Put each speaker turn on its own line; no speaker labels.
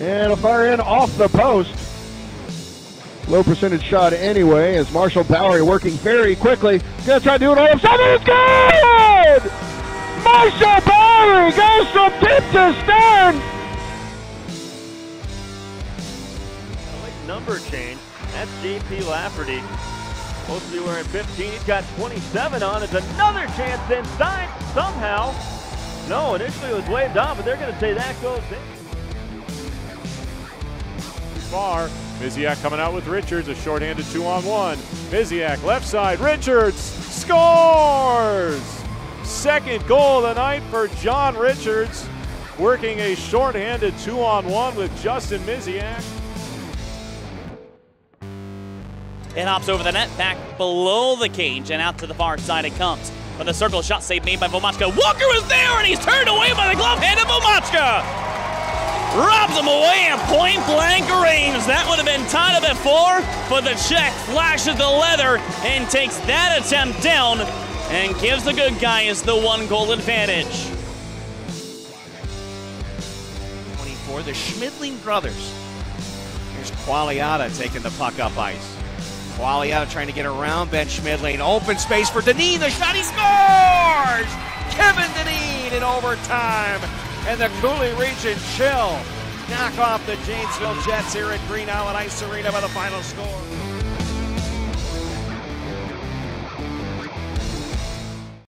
That'll fire in off the post. Low percentage shot anyway, as Marshall Bowery working very quickly. Gonna try to do it all seven. It's good! Marshall Bowery goes from tip to stern.
Late number change. That's JP Lafferty. Be wearing 15. He's got 27 on. It's another chance inside somehow. No, initially it was waved off, but they're going to say that goes in.
Far. Miziak coming out with Richards, a shorthanded two on one. Miziak left side, Richards scores! Second goal of the night for Jon Richards, working a shorthanded two on one with Justin Miziak.
It hops over the net, back below the cage, and out to the far side it comes. But the circle shot save made by Vomacka. Walker was there, and he's turned away by the glove hand of Vomacka. Robs him away at point blank range. That would have been at four, but the Czech flashes the leather and takes that attempt down and gives the good guys the one goal advantage.
24, the Schmidling brothers. Here's Quagliata taking the puck up ice. Quagliata trying to get around Ben Schmidling. Open space for Dineen. The shot, he scores! Kevin Dineen in overtime. And the Coulee Region Chill knock off the Janesville Jets here at Green Island Ice Arena by the final score.